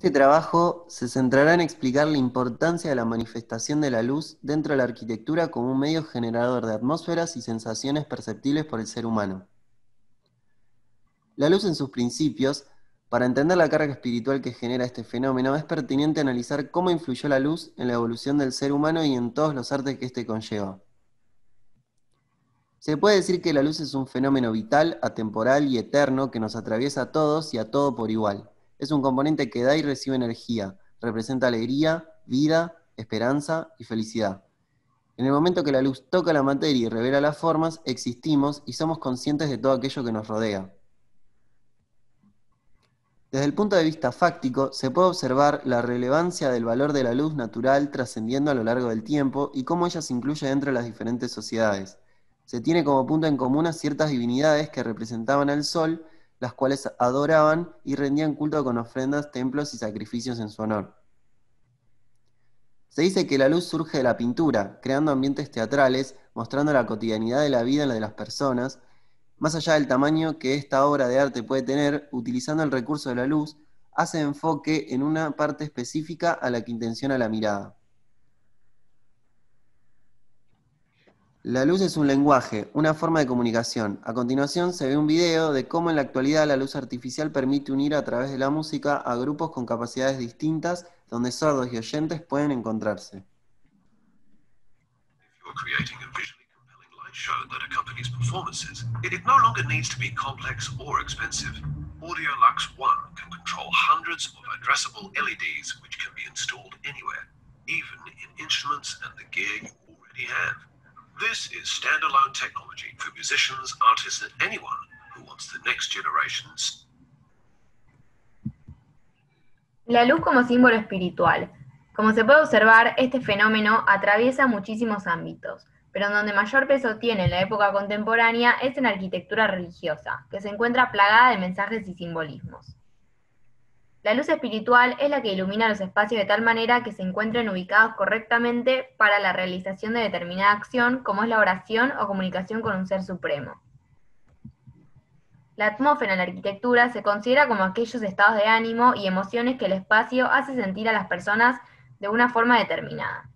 Este trabajo se centrará en explicar la importancia de la manifestación de la luz dentro de la arquitectura como un medio generador de atmósferas y sensaciones perceptibles por el ser humano. La luz en sus principios, para entender la carga espiritual que genera este fenómeno, es pertinente analizar cómo influyó la luz en la evolución del ser humano y en todos los artes que éste conlleva. Se puede decir que la luz es un fenómeno vital, atemporal y eterno que nos atraviesa a todos y a todo por igual. Es un componente que da y recibe energía, representa alegría, vida, esperanza y felicidad. En el momento que la luz toca la materia y revela las formas, existimos y somos conscientes de todo aquello que nos rodea. Desde el punto de vista fáctico, se puede observar la relevancia del valor de la luz natural trascendiendo a lo largo del tiempo y cómo ella se incluye dentro de las diferentes sociedades. Se tiene como punto en común a ciertas divinidades que representaban al sol las cuales adoraban y rendían culto con ofrendas, templos y sacrificios en su honor. Se dice que la luz surge de la pintura, creando ambientes teatrales, mostrando la cotidianidad de la vida en la de las personas, más allá del tamaño que esta obra de arte puede tener, utilizando el recurso de la luz, hace enfoque en una parte específica a la que intenciona la mirada. La luz es un lenguaje, una forma de comunicación. A continuación se ve un video de cómo en la actualidad la luz artificial permite unir a través de la música a grupos con capacidades distintas donde sordos y oyentes pueden encontrarse. show that accompanies performances, it no longer needs to be complex or expensive. AudioLux One can control hundreds of addressable LEDs which can be installed anywhere, even in instruments and the gear you already have. This is standalone technology for musicians, artists, and anyone who wants the next generations. La luz como símbolo espiritual. Como se puede observar, este fenómeno atraviesa muchísimos ámbitos, pero en donde mayor peso tiene en la época contemporánea es en la arquitectura religiosa, que se encuentra plagada de mensajes y simbolismos. La luz espiritual es la que ilumina los espacios de tal manera que se encuentren ubicados correctamente para la realización de determinada acción, como es la oración o comunicación con un ser supremo. La atmósfera en la arquitectura se considera como aquellos estados de ánimo y emociones que el espacio hace sentir a las personas de una forma determinada.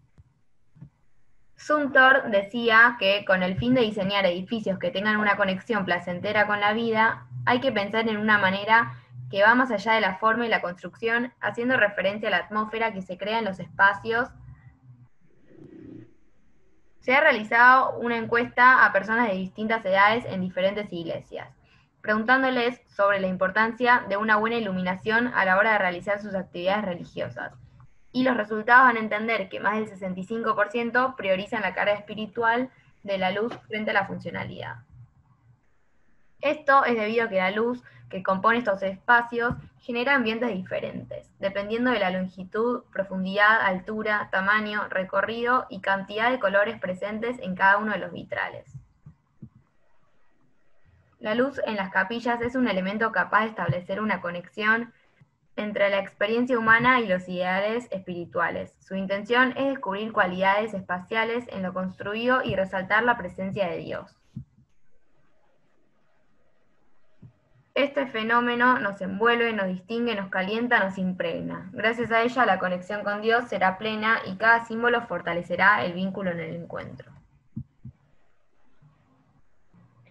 Sumter decía que con el fin de diseñar edificios que tengan una conexión placentera con la vida, hay que pensar en una manera que va más allá de la forma y la construcción, haciendo referencia a la atmósfera que se crea en los espacios. Se ha realizado una encuesta a personas de distintas edades en diferentes iglesias, preguntándoles sobre la importancia de una buena iluminación a la hora de realizar sus actividades religiosas. Y los resultados van a entender que más del 65% priorizan la carga espiritual de la luz frente a la funcionalidad. Esto es debido a que la luz que compone estos espacios genera ambientes diferentes, dependiendo de la longitud, profundidad, altura, tamaño, recorrido y cantidad de colores presentes en cada uno de los vitrales. La luz en las capillas es un elemento capaz de establecer una conexión entre la experiencia humana y los ideales espirituales. Su intención es descubrir cualidades espaciales en lo construido y resaltar la presencia de Dios. Este fenómeno nos envuelve, nos distingue, nos calienta, nos impregna. Gracias a ella la conexión con Dios será plena y cada símbolo fortalecerá el vínculo en el encuentro.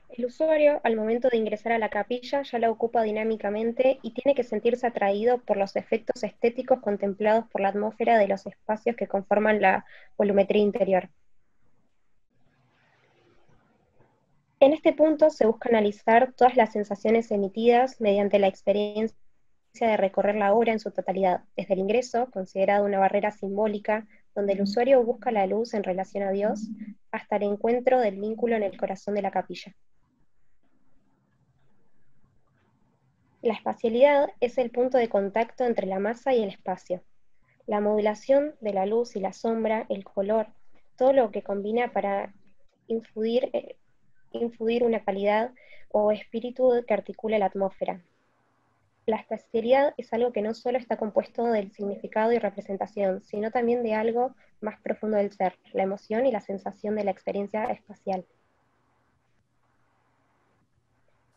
El usuario, al momento de ingresar a la capilla, ya la ocupa dinámicamente y tiene que sentirse atraído por los efectos estéticos contemplados por la atmósfera de los espacios que conforman la volumetría interior. En este punto se busca analizar todas las sensaciones emitidas mediante la experiencia de recorrer la obra en su totalidad, desde el ingreso, considerado una barrera simbólica, donde el usuario busca la luz en relación a Dios, hasta el encuentro del vínculo en el corazón de la capilla. La espacialidad es el punto de contacto entre la masa y el espacio. La modulación de la luz y la sombra, el color, todo lo que combina para infundir eh, infundir una calidad o espíritu que articule la atmósfera. La espacialidad es algo que no solo está compuesto del significado y representación, sino también de algo más profundo del ser, la emoción y la sensación de la experiencia espacial.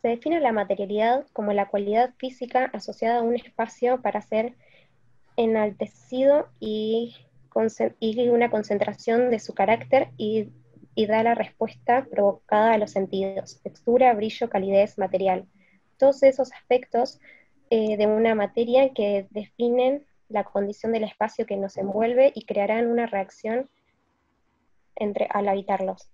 Se define la materialidad como la cualidad física asociada a un espacio para ser enaltecido y, una concentración de su carácter y, da la respuesta provocada a los sentidos, textura, brillo, calidez, material. Todos esos aspectos eh, de una materia que definen la condición del espacio que nos envuelve y crearán una reacción entre, al habitarlos.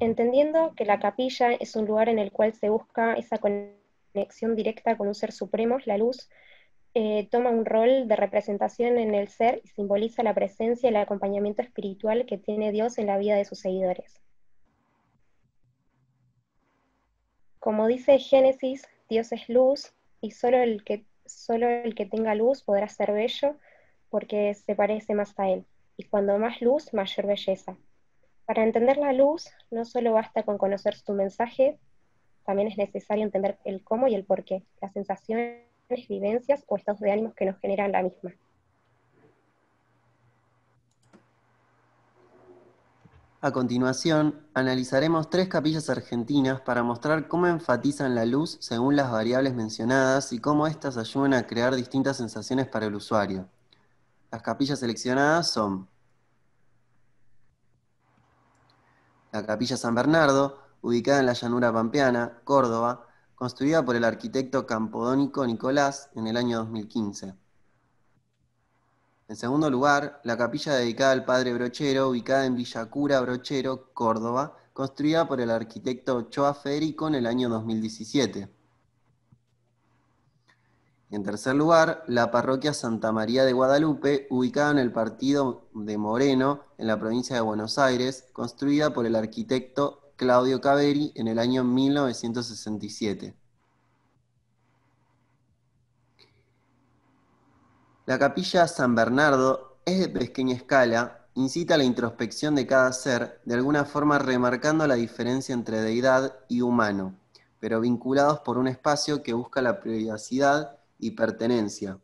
Entendiendo que la capilla es un lugar en el cual se busca esa conexión directa con un ser supremo, la luz eh, toma un rol de representación en el ser y simboliza la presencia y el acompañamiento espiritual que tiene Dios en la vida de sus seguidores. Como dice Génesis, Dios es luz y solo el que, solo el que tenga luz podrá ser bello porque se parece más a Él. Y cuando más luz, mayor belleza. Para entender la luz, no solo basta con conocer su mensaje, también es necesario entender el cómo y el por qué, las sensaciones, vivencias o estados de ánimos que nos generan la misma. A continuación, analizaremos tres capillas argentinas para mostrar cómo enfatizan la luz según las variables mencionadas y cómo éstas ayudan a crear distintas sensaciones para el usuario. Las capillas seleccionadas son La Capilla San Bernardo, ubicada en la llanura pampeana, Córdoba, construida por el arquitecto campodónico Nicolás en el año 2015. En segundo lugar, la capilla dedicada al Padre Brochero, ubicada en Villacura Brochero, Córdoba, construida por el arquitecto Choa Federico en el año 2017. Y en tercer lugar, la parroquia Santa María de Guadalupe, ubicada en el partido de Moreno, en la provincia de Buenos Aires, construida por el arquitecto Claudio Caveri en el año 1967. La capilla San Bernardo es de pequeña escala, incita a la introspección de cada ser, de alguna forma remarcando la diferencia entre deidad y humano, pero vinculados por un espacio que busca la privacidad y pertenencia.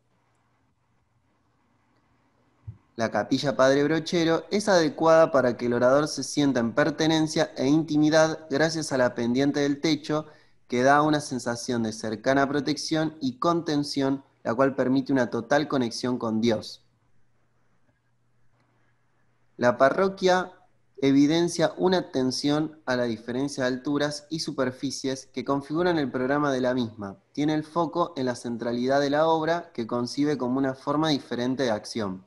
La capilla Padre Brochero es adecuada para que el orador se sienta en pertenencia e intimidad gracias a la pendiente del techo que da una sensación de cercana protección y contención, la cual permite una total conexión con Dios. La parroquia evidencia una atención a la diferencia de alturas y superficies que configuran el programa de la misma. Tiene el foco en la centralidad de la obra que concibe como una forma diferente de acción.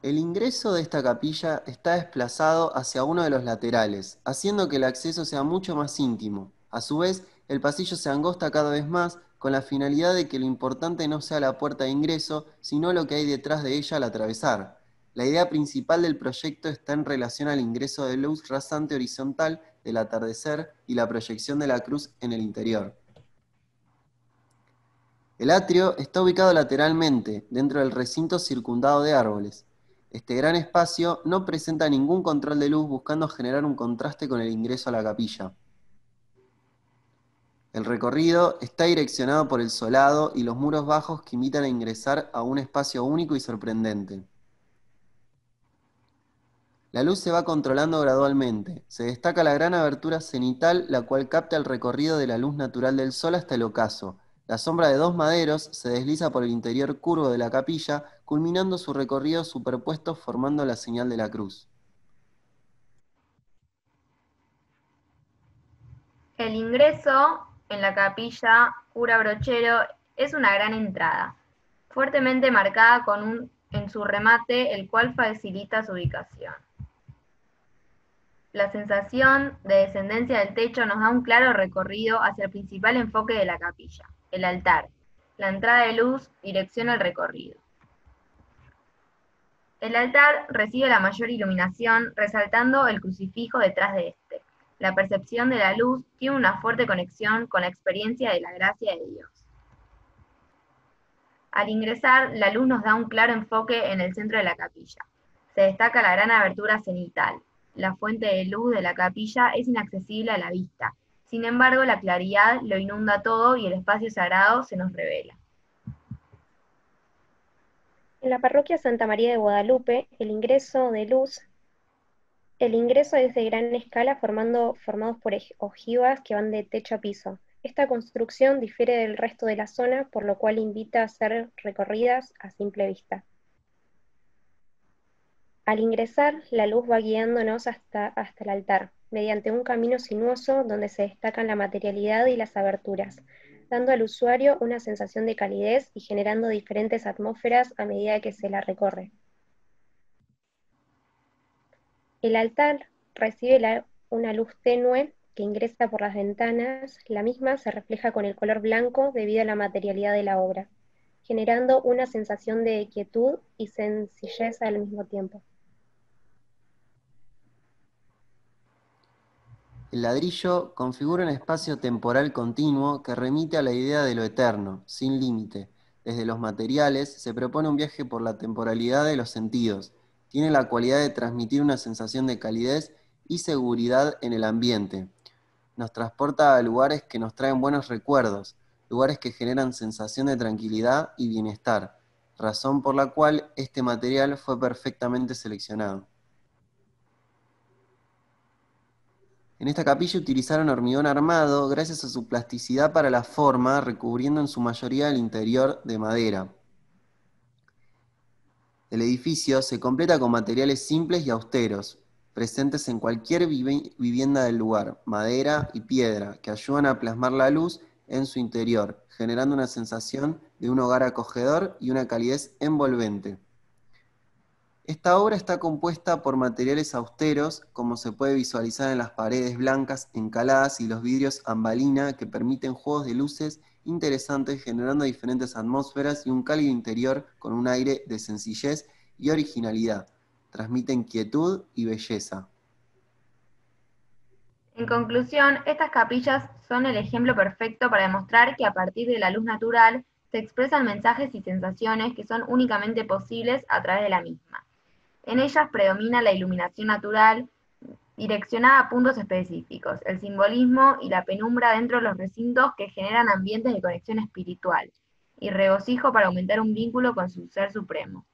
El ingreso de esta capilla está desplazado hacia uno de los laterales, haciendo que el acceso sea mucho más íntimo. A su vez, el pasillo se angosta cada vez más con la finalidad de que lo importante no sea la puerta de ingreso, sino lo que hay detrás de ella al atravesar. La idea principal del proyecto está en relación al ingreso de luz rasante horizontal del atardecer y la proyección de la cruz en el interior. El atrio está ubicado lateralmente, dentro del recinto circundado de árboles. Este gran espacio no presenta ningún control de luz buscando generar un contraste con el ingreso a la capilla. El recorrido está direccionado por el solado y los muros bajos que invitan a ingresar a un espacio único y sorprendente. La luz se va controlando gradualmente. Se destaca la gran abertura cenital, la cual capta el recorrido de la luz natural del sol hasta el ocaso. La sombra de dos maderos se desliza por el interior curvo de la capilla, culminando su recorrido superpuesto formando la señal de la cruz. El ingreso en la capilla Cura Brochero es una gran entrada, fuertemente marcada con un, en su remate, el cual facilita su ubicación. La sensación de descendencia del techo nos da un claro recorrido hacia el principal enfoque de la capilla, el altar. La entrada de luz direcciona el recorrido. El altar recibe la mayor iluminación, resaltando el crucifijo detrás de este la percepción de la luz tiene una fuerte conexión con la experiencia de la gracia de Dios. Al ingresar, la luz nos da un claro enfoque en el centro de la capilla. Se destaca la gran abertura cenital. La fuente de luz de la capilla es inaccesible a la vista. Sin embargo, la claridad lo inunda todo y el espacio sagrado se nos revela. En la parroquia Santa María de Guadalupe, el ingreso de luz El ingreso es de gran escala formando, formados por ojivas que van de techo a piso. Esta construcción difiere del resto de la zona, por lo cual invita a ser recorridas a simple vista. Al ingresar, la luz va guiándonos hasta, hasta el altar, mediante un camino sinuoso donde se destacan la materialidad y las aberturas, dando al usuario una sensación de calidez y generando diferentes atmósferas a medida que se la recorre. El altar recibe una luz tenue que ingresa por las ventanas, la misma se refleja con el color blanco debido a la materialidad de la obra, generando una sensación de quietud y sencillez al mismo tiempo. El ladrillo configura un espacio temporal continuo que remite a la idea de lo eterno, sin límite. Desde los materiales se propone un viaje por la temporalidad de los sentidos, tiene la cualidad de transmitir una sensación de calidez y seguridad en el ambiente. Nos transporta a lugares que nos traen buenos recuerdos, lugares que generan sensación de tranquilidad y bienestar, razón por la cual este material fue perfectamente seleccionado. En esta capilla utilizaron hormigón armado gracias a su plasticidad para la forma, recubriendo en su mayoría el interior de madera. El edificio se completa con materiales simples y austeros, presentes en cualquier vivienda del lugar, madera y piedra, que ayudan a plasmar la luz en su interior, generando una sensación de un hogar acogedor y una calidez envolvente. Esta obra está compuesta por materiales austeros, como se puede visualizar en las paredes blancas encaladas y los vidrios ambalina que permiten juegos de luces interesantes generando diferentes atmósferas y un cálido interior con un aire de sencillez y originalidad. Transmiten quietud y belleza. En conclusión, estas capillas son el ejemplo perfecto para demostrar que a partir de la luz natural se expresan mensajes y sensaciones que son únicamente posibles a través de la misma. En ellas predomina la iluminación natural, direccionada a puntos específicos, el simbolismo y la penumbra dentro de los recintos que generan ambientes de conexión espiritual y regocijo para aumentar un vínculo con su ser supremo.